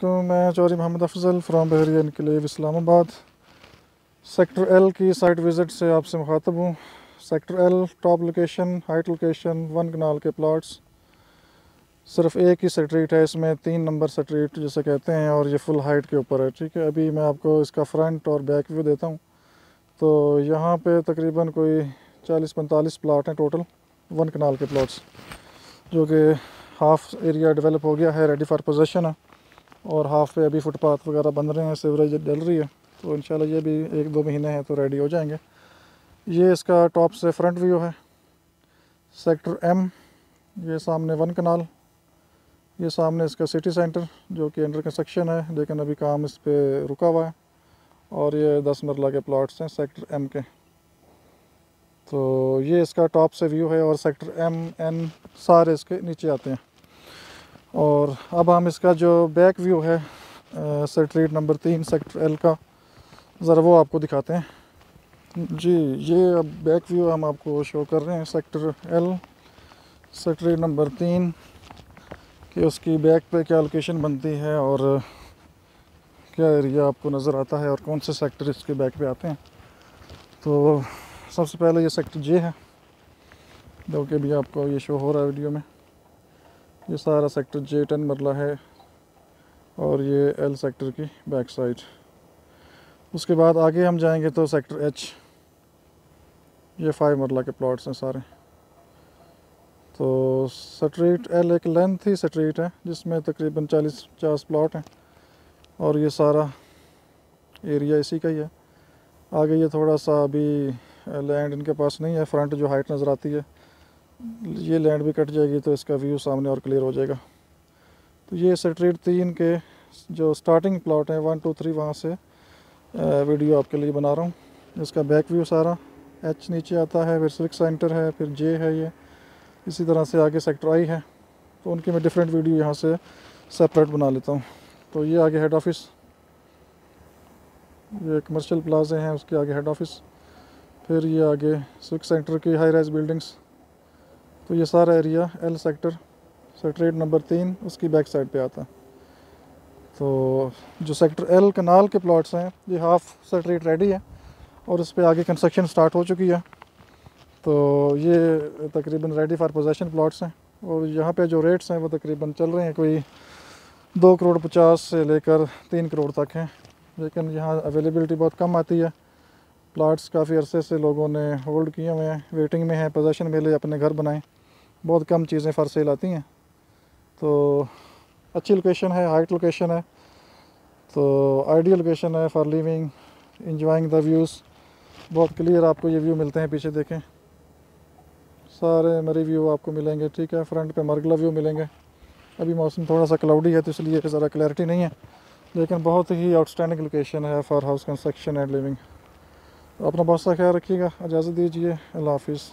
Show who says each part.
Speaker 1: तो मैं Chaudhry Mohammad Afzal from Bahria enclave Islamabad. Sector L की साइट विज़िट से आपसे मुखातब हूँ। Sector L top location height location one kanal के प्लाट्स सिर्फ़ एक ही स्ट्रीट है, इसमें तीन नंबर स्ट्रीट जिसे कहते हैं और ये फुल हाइट के ऊपर है, ठीक है? अभी मैं आपको इसका फ्रंट और बैक व्यू देता हूँ। तो यहाँ पे तकरीबन कोई 40-45 प्लाट हैं टोटल वन कनाल के प्लाट्स जो कि हाफ़ एरिया डेवलप हो गया है रेडी फॉर पोजेशन है। और हाफ़ पे अभी फुटपाथ वगैरह बन रहे हैं सीवरेज डल रही है तो इन ये भी एक दो महीने हैं तो रेडी हो जाएँगे। ये इसका टॉप से फ्रंट व्यू है सेक्टर एम ये सामने वन कनाल ये सामने इसका सिटी सेंटर जो कि अंडर कंस्ट्रक्शन है, लेकिन अभी काम इस पर रुका हुआ है, और ये दस मरला के प्लाट्स हैं सेक्टर एम के। तो ये इसका टॉप से व्यू है और सेक्टर एम एन सारे इसके नीचे आते हैं। और अब हम इसका जो बैक व्यू है सेक्ट्रेट नंबर तीन सेक्टर एल का, ज़रा वो आपको दिखाते हैं। जी, ये अब बैक व्यू हम आपको शो कर रहे हैं सेक्टर एल सेक्ट्रेट नंबर तीन, कि उसकी बैक पे क्या लोकेशन बनती है और क्या एरिया आपको नज़र आता है और कौन से सेक्टर इसके बैक पे आते हैं। तो सबसे पहले ये सेक्टर जे है, जो कि भी आपको ये शो हो रहा है वीडियो में। ये सारा सेक्टर जे टेन मरला है और ये एल सेक्टर की बैक साइड उसके बाद आगे हम जाएँगे तो सेक्टर एच ये फाइव मरला के प्लॉट्स हैं सारे। तो स्ट्रीट एल एक लेंथ ही स्ट्रीट है, जिसमें तकरीबन चालीस, पचास प्लॉट हैं। और ये सारा एरिया इसी का ही है। आगे ये थोड़ा सा अभी लैंड इनके पास नहीं है फ्रंट जो हाइट नज़र आती है ये लैंड भी कट जाएगी तो इसका व्यू सामने और क्लियर हो जाएगा। तो ये स्ट्रीट तीन के जो स्टार्टिंग प्लॉट है वन टू थ्री वहाँ से वीडियो आपके लिए बना रहा हूँ। इसका बैक व्यू सारा एच नीचे आता है, फिर सिक्स सेंटर है, फिर जे है ये। इसी तरह से आगे सेक्टर आई है। तो उनकी मैं डिफरेंट वीडियो यहाँ से सेपरेट बना लेता हूँ। तो ये आगे हेड ऑफ़िस ये कमर्शियल प्लाजे हैं, उसके आगे हेड ऑफ़िस फिर ये आगे सिक्स सेंटर की हाई राइज बिल्डिंग्स तो ये सारा एरिया एल सेक्टर सेक्टरेट नंबर तीन, उसकी बैक साइड पे आता है। तो जो सेक्टर एल कनाल के प्लॉट्स हैं, ये हाफ़ सेक्टरेट रेडी है और उस पर आगे कंस्ट्रक्शन स्टार्ट हो चुकी है। तो ये तकरीबन रेडी फॉर पोजेशन प्लॉट्स हैं और यहाँ पे जो रेट्स हैं, वो तकरीबन चल रहे हैं कोई दो करोड़ पचास से लेकर तीन करोड़ तक हैं। लेकिन यहाँ अवेलेबिलिटी बहुत कम आती है। प्लाट्स काफ़ी अरसे से लोगों ने होल्ड किए हुए हैं, वेटिंग में हैं पोजेशन मिले अपने घर बनाएँ। बहुत कम चीज़ें फर सेल आती हैं। तो अच्छी लोकेशन है हाइट लोकेशन है। तो आइडियल लोकेशन है for living enjoying the views बहुत क्लियर आपको ये व्यू मिलते हैं पीछे देखें। सारे मरी व्यू आपको मिलेंगे, ठीक है? फ्रंट पे मरगला व्यू मिलेंगे। अभी मौसम थोड़ा सा क्लाउडी है तो इसलिए ज़रा क्लैरिटी नहीं है। लेकिन बहुत ही आउटस्टैंडिंग लोकेशन है for house construction and living अपना बहुत सा ख्याल रखिएगा। इजाज़त दीजिए। अल्लाह हाफिज़।